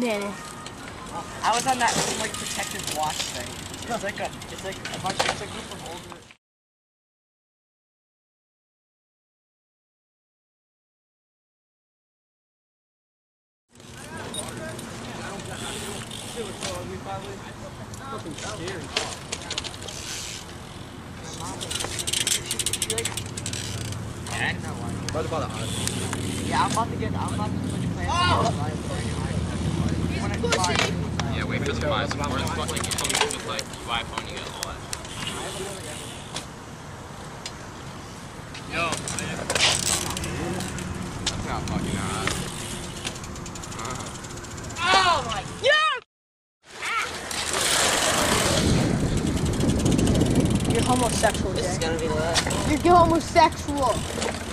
minute. I was on that like protective watch thing. It's like a, it's like a bunch, it's a group of older. What about the odds? Yeah, I'm about to get, I'm about to switch plans. Oh! Yeah, wait for the five. Or it's like, it comes with like your iPhone, you get all that. Yo, That's not fucking hot. Oh You're homosexual, This is gonna be lit. You're homosexual.